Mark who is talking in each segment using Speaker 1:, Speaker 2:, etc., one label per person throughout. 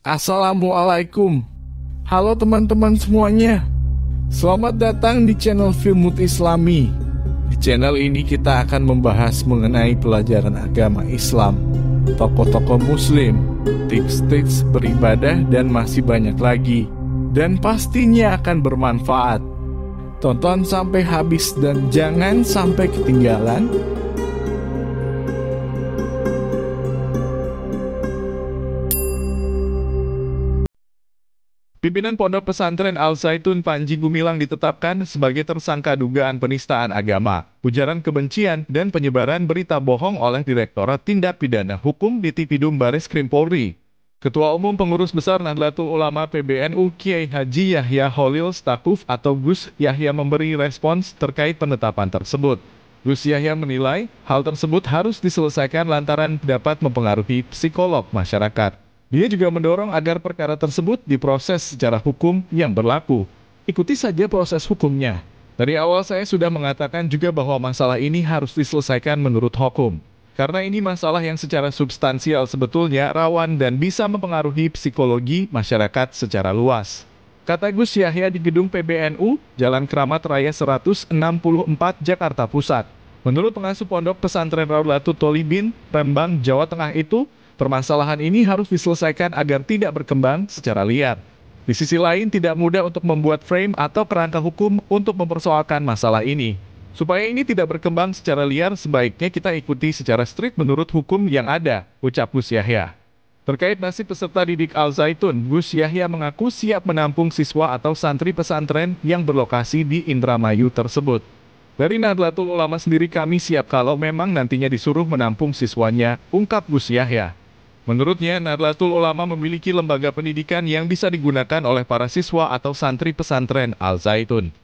Speaker 1: Assalamualaikum. Halo teman-teman semuanya. Selamat datang di channel Filmut Islami. Di channel ini kita akan membahas mengenai pelajaran agama Islam, tokoh-tokoh muslim, tips-tips beribadah dan masih banyak lagi. Dan pastinya akan bermanfaat. Tonton sampai habis dan jangan sampai ketinggalan Pimpinan Pondok Pesantren Al Zaitun Panji Gumilang ditetapkan sebagai tersangka dugaan penistaan agama, ujaran kebencian, dan penyebaran berita bohong oleh Direktorat Tindak Pidana Hukum di Tipidum Baris Krim Polri. Ketua Umum Pengurus Besar Nahdlatul Ulama PBNU Kiai Haji Yahya Holil Stakuf atau Gus Yahya memberi respons terkait penetapan tersebut. Gus Yahya menilai hal tersebut harus diselesaikan lantaran dapat mempengaruhi psikolog masyarakat. Dia juga mendorong agar perkara tersebut diproses secara hukum yang berlaku. Ikuti saja proses hukumnya. Dari awal saya sudah mengatakan juga bahwa masalah ini harus diselesaikan menurut hukum. Karena ini masalah yang secara substansial sebetulnya rawan dan bisa mempengaruhi psikologi masyarakat secara luas. Kata Gus Yahya di gedung PBNU, Jalan Keramat Raya 164 Jakarta Pusat. Menurut pengasuh pondok pesantren Raulatul Tolibin, Rembang, Jawa Tengah itu, Permasalahan ini harus diselesaikan agar tidak berkembang secara liar. Di sisi lain, tidak mudah untuk membuat frame atau kerangka hukum untuk mempersoalkan masalah ini. Supaya ini tidak berkembang secara liar, sebaiknya kita ikuti secara strict menurut hukum yang ada, ucap Gus Yahya. Terkait nasib peserta didik Al-Zaitun, Gus Yahya mengaku siap menampung siswa atau santri pesantren yang berlokasi di Indramayu tersebut. Dari Nahdlatul Ulama sendiri kami siap kalau memang nantinya disuruh menampung siswanya, ungkap Gus Yahya. Menurutnya, Nahdlatul Ulama memiliki lembaga pendidikan yang bisa digunakan oleh para siswa atau santri pesantren Al-Zaitun.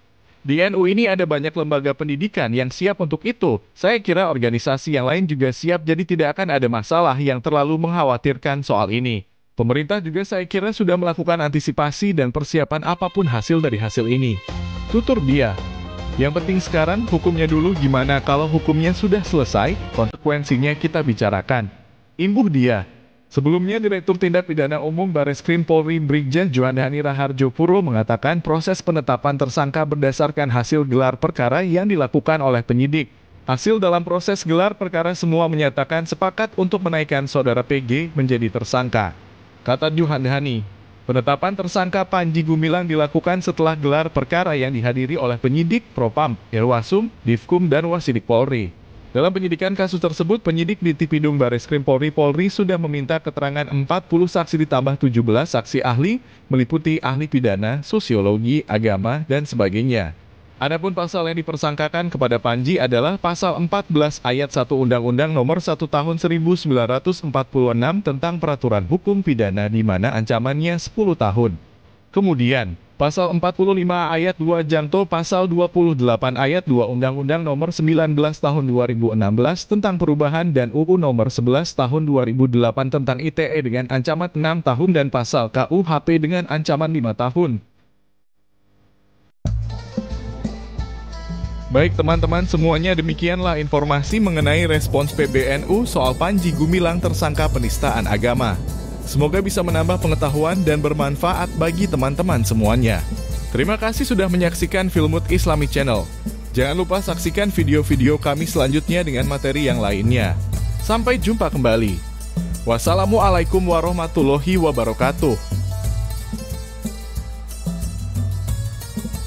Speaker 1: Di NU ini ada banyak lembaga pendidikan yang siap untuk itu. Saya kira organisasi yang lain juga siap jadi tidak akan ada masalah yang terlalu mengkhawatirkan soal ini. Pemerintah juga saya kira sudah melakukan antisipasi dan persiapan apa pun hasil dari hasil ini. Tutur dia. Yang penting sekarang hukumnya dulu gimana kalau hukumnya sudah selesai, konsekuensinya kita bicarakan. Imbuh dia. Sebelumnya, Direktur Tindak Pidana Umum Bareskrim Polri Brigjen Johandani Raharjo Puro mengatakan proses penetapan tersangka berdasarkan hasil gelar perkara yang dilakukan oleh penyidik. Hasil dalam proses gelar perkara semua menyatakan sepakat untuk menaikkan saudara PG menjadi tersangka. Kata Johandani, penetapan tersangka Panji Gumilang dilakukan setelah gelar perkara yang dihadiri oleh penyidik Propam, Irwasum, Divkum, dan Wasidik Polri. Dalam penyidikan kasus tersebut, penyidik di Tipidum Bareskrim Polri Polri sudah meminta keterangan 40 saksi ditambah 17 saksi ahli, meliputi ahli pidana, sosiologi, agama, dan sebagainya. Adapun pasal yang dipersangkakan kepada Panji adalah pasal 14 ayat 1 Undang-Undang Nomor 1 Tahun 1946 tentang Peraturan Hukum Pidana di mana ancamannya 10 tahun. Kemudian, Pasal 45 ayat 2 Janto Pasal 28 ayat 2 Undang-Undang Nomor 19 Tahun 2016 tentang perubahan dan UU Nomor 11 Tahun 2008 tentang ITE dengan ancaman 6 tahun dan Pasal KUHP dengan ancaman 5 tahun. Baik teman-teman semuanya demikianlah informasi mengenai respons PBNU soal Panji Gumilang tersangka penistaan agama. Semoga bisa menambah pengetahuan dan bermanfaat bagi teman-teman semuanya. Terima kasih sudah menyaksikan Filmut Islami Channel. Jangan lupa saksikan video-video kami selanjutnya dengan materi yang lainnya. Sampai jumpa kembali. Wassalamualaikum warahmatullahi wabarakatuh.